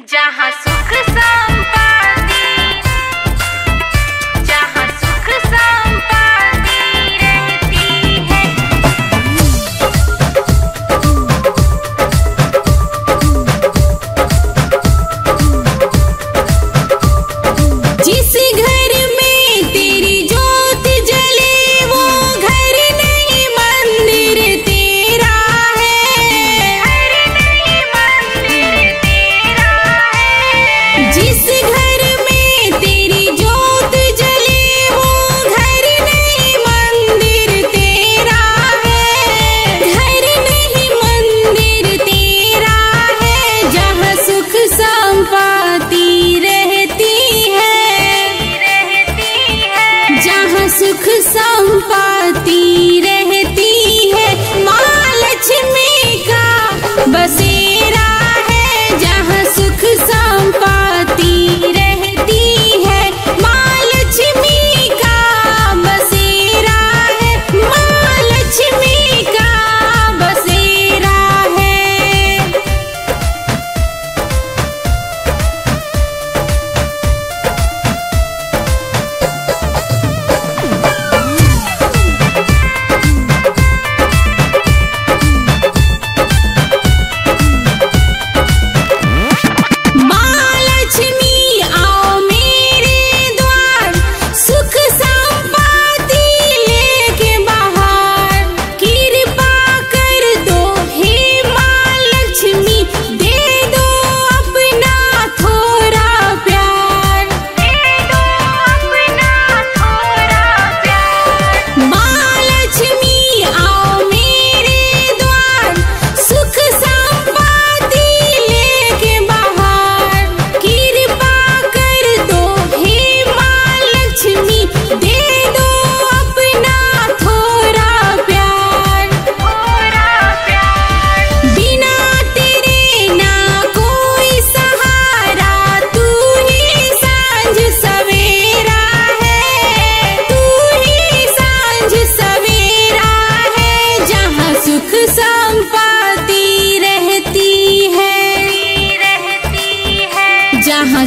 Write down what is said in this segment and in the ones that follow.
जहाँ सुख संपत्ति सुख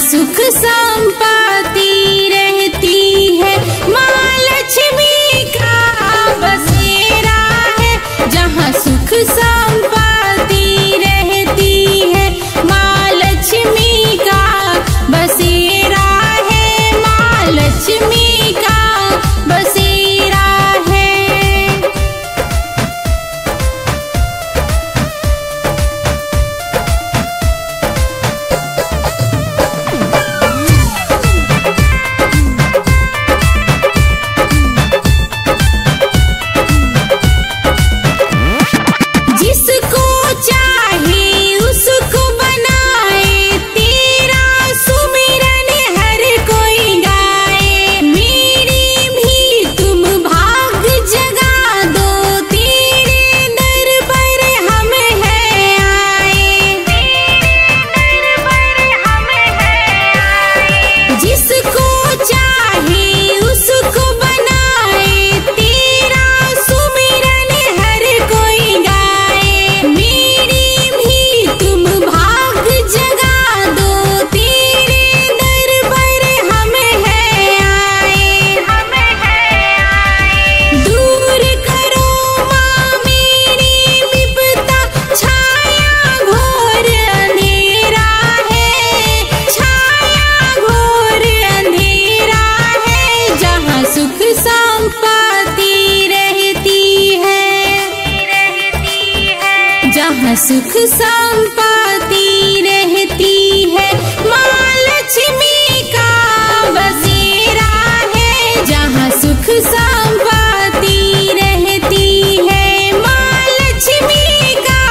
सुख संपत्ति यहाँ सुख संपत्ति रहती है। माँ लक्ष्मी का बसेरा है। जहाँ सुख संपत्ति रहती है माँ लक्ष्मी का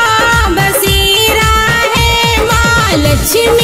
बसेरा है। माँ लक्ष्मी